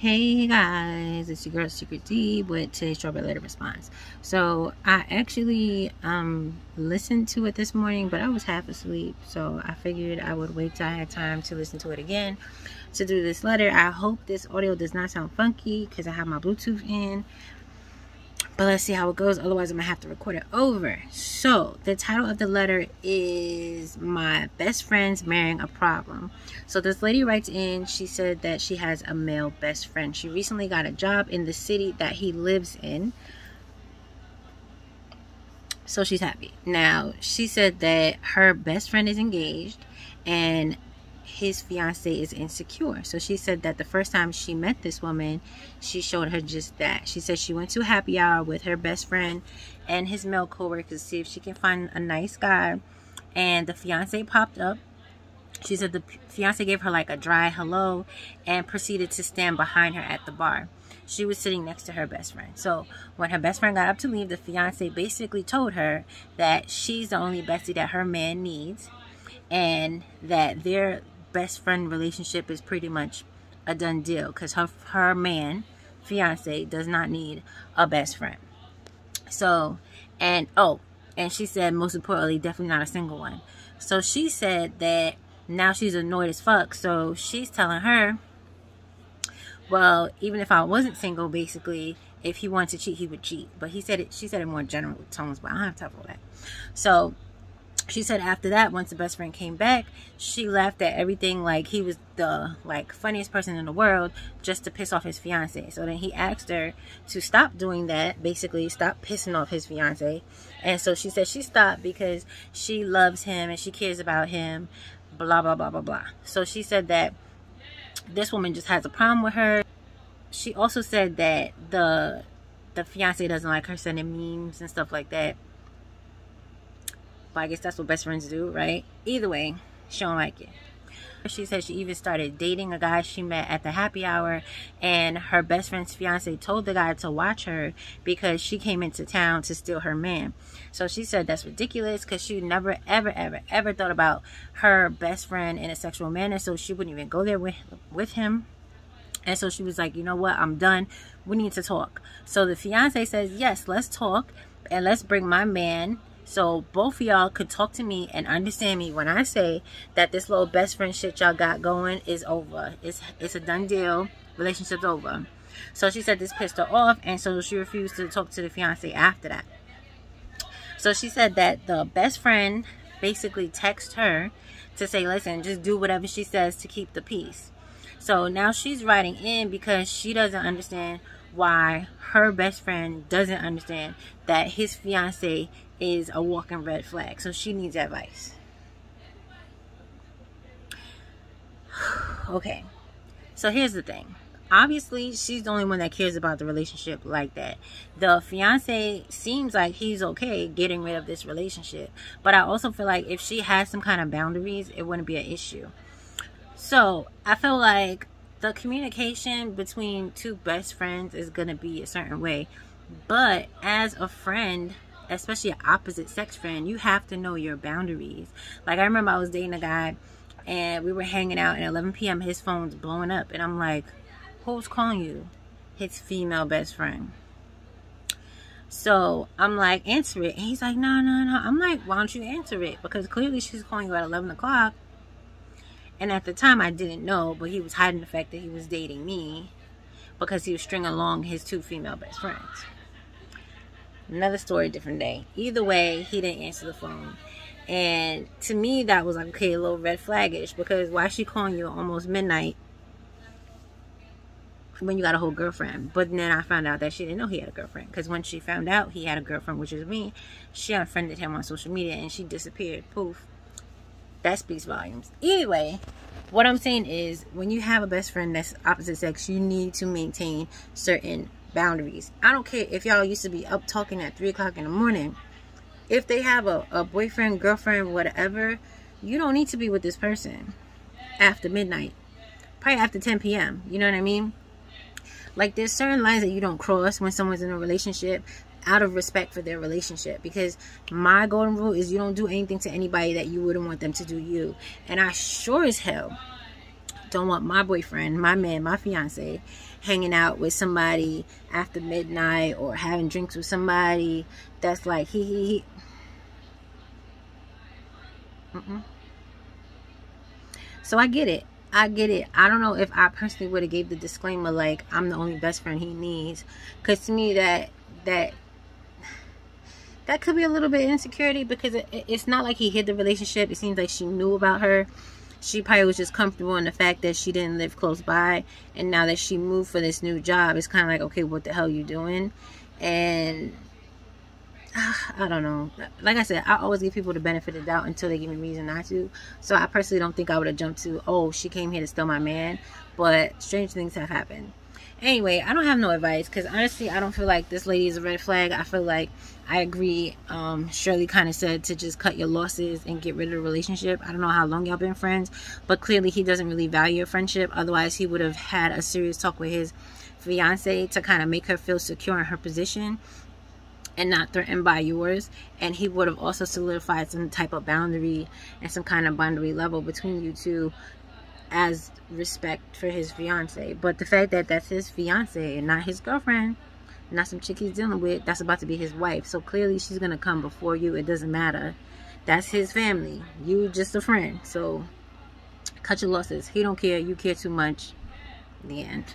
Hey guys, it's your girl Seekret D with today's strawberry letter response. So I actually um listened to it this morning, but I was half asleep, so I figured I would wait till I had time to listen to it again to do this letter. I hope this audio does not sound funky because I have my Bluetooth in. But let's see how it goes. Otherwise, I'm to have to record it over. So, the title of the letter is My Best Friend's Marrying a Problem. So, this lady writes in, she said that she has a male best friend. She recently got a job in the city that he lives in. So, she's happy. Now, she said that her best friend is engaged and his fiance is insecure. So she said that the first time she met this woman, she showed her just that. She said she went to happy hour with her best friend and his male coworker to see if she can find a nice guy. And the fiance popped up. She said the fiance gave her like a dry hello and proceeded to stand behind her at the bar. She was sitting next to her best friend. So when her best friend got up to leave, the fiance basically told her that she's the only bestie that her man needs and that they're best friend relationship is pretty much a done deal because her, her man, fiance, does not need a best friend. So, and oh, and she said, most importantly, definitely not a single one. So she said that now she's annoyed as fuck. So she's telling her, well, even if I wasn't single, basically, if he wanted to cheat, he would cheat. But he said it, she said it in more general tones, but I don't have time for that. So she said after that once the best friend came back she laughed at everything like he was the like funniest person in the world just to piss off his fiance. So then he asked her to stop doing that basically stop pissing off his fiance. And so she said she stopped because she loves him and she cares about him blah blah blah blah blah. So she said that this woman just has a problem with her. She also said that the the fiance doesn't like her sending memes and stuff like that but I guess that's what best friends do, right? Either way, she don't like it. She said she even started dating a guy she met at the happy hour and her best friend's fiance told the guy to watch her because she came into town to steal her man. So she said that's ridiculous because she never ever ever ever thought about her best friend in a sexual manner so she wouldn't even go there with with him. And so she was like, you know what, I'm done. We need to talk. So the fiance says, yes, let's talk and let's bring my man so both of y'all could talk to me and understand me when I say that this little best friend shit y'all got going is over. It's it's a done deal. Relationship's over. So she said this pissed her off and so she refused to talk to the fiance after that. So she said that the best friend basically texted her to say, listen, just do whatever she says to keep the peace. So now she's writing in because she doesn't understand why her best friend doesn't understand that his fiance is a walking red flag. So she needs advice. okay. So here's the thing. Obviously, she's the only one that cares about the relationship like that. The fiance seems like he's okay getting rid of this relationship. But I also feel like if she has some kind of boundaries, it wouldn't be an issue. So I feel like the communication between two best friends is going to be a certain way. But as a friend, especially an opposite sex friend, you have to know your boundaries. Like I remember I was dating a guy and we were hanging out at 11 p.m. His phone's blowing up and I'm like, who's calling you? His female best friend. So I'm like, answer it. And he's like, no, no, no. I'm like, why don't you answer it? Because clearly she's calling you at 11 o'clock. And at the time I didn't know, but he was hiding the fact that he was dating me because he was stringing along his two female best friends. Another story, different day. Either way, he didn't answer the phone. And to me, that was like, okay, a little red flagish because why is she calling you almost midnight when you got a whole girlfriend? But then I found out that she didn't know he had a girlfriend because when she found out he had a girlfriend, which is me, she unfriended him on social media and she disappeared. Poof. That speaks volumes. Anyway, what I'm saying is when you have a best friend that's opposite sex, you need to maintain certain boundaries. I don't care if y'all used to be up talking at 3 o'clock in the morning. If they have a, a boyfriend, girlfriend, whatever, you don't need to be with this person after midnight. Probably after 10 p.m. You know what I mean? Like there's certain lines that you don't cross when someone's in a relationship out of respect for their relationship because my golden rule is you don't do anything to anybody that you wouldn't want them to do you and i sure as hell don't want my boyfriend, my man, my fiance hanging out with somebody after midnight or having drinks with somebody that's like he he, he. Mm -mm. So I get it. I get it. I don't know if I personally would have gave the disclaimer like I'm the only best friend he needs, because to me that that that could be a little bit insecurity because it, it's not like he hid the relationship. It seems like she knew about her. She probably was just comfortable in the fact that she didn't live close by, and now that she moved for this new job, it's kind of like okay, what the hell you doing? And ah, I don't know. Like I said, I always give people the benefit of the doubt until they give me reason not to. So I personally don't think I would have jumped to, oh, she came here to steal my man. But strange things have happened. Anyway, I don't have no advice because honestly, I don't feel like this lady is a red flag. I feel like I agree. Um, Shirley kind of said to just cut your losses and get rid of the relationship. I don't know how long y'all been friends, but clearly he doesn't really value your friendship. Otherwise, he would have had a serious talk with his fiance to kind of make her feel secure in her position and not threatened by yours and he would have also solidified some type of boundary and some kind of boundary level between you two as respect for his fiance but the fact that that's his fiance and not his girlfriend not some chick he's dealing with that's about to be his wife. So clearly she's gonna come before you. It doesn't matter. That's his family. You just a friend. So cut your losses. He don't care. You care too much. The end